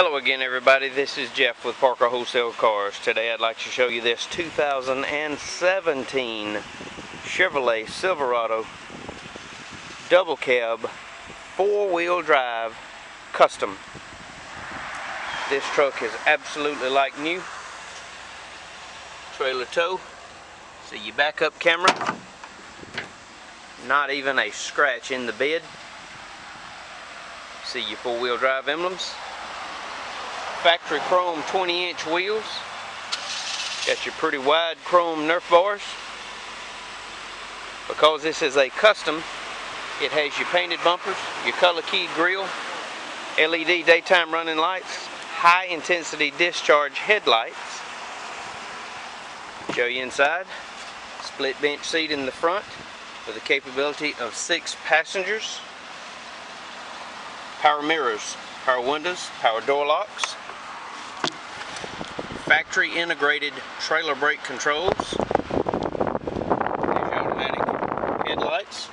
Hello again everybody, this is Jeff with Parker Wholesale Cars. Today I'd like to show you this 2017 Chevrolet Silverado double cab four-wheel drive custom. This truck is absolutely like new. Trailer tow, see your backup camera, not even a scratch in the bed. See your four-wheel drive emblems factory chrome 20 inch wheels. Got your pretty wide chrome Nerf bars. Because this is a custom, it has your painted bumpers, your color keyed grille, LED daytime running lights, high intensity discharge headlights. Show you inside. Split bench seat in the front with a capability of six passengers. Power mirrors, power windows, power door locks, factory integrated trailer brake controls. Automatic headlights.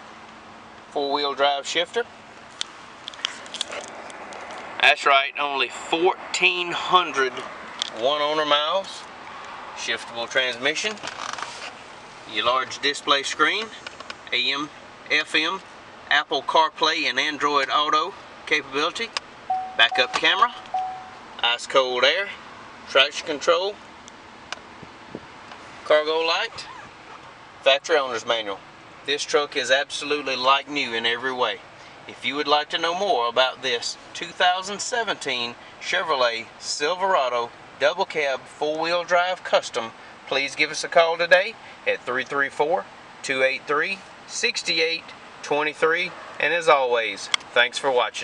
Four-wheel drive shifter. That's right, only 1,400 one-owner miles. Shiftable transmission. Your large display screen. AM, FM, Apple CarPlay and Android Auto capability. Backup camera. Ice cold air traction control, cargo light, factory owner's manual. This truck is absolutely like new in every way. If you would like to know more about this 2017 Chevrolet Silverado double cab four-wheel drive custom, please give us a call today at 334-283-6823 and as always, thanks for watching.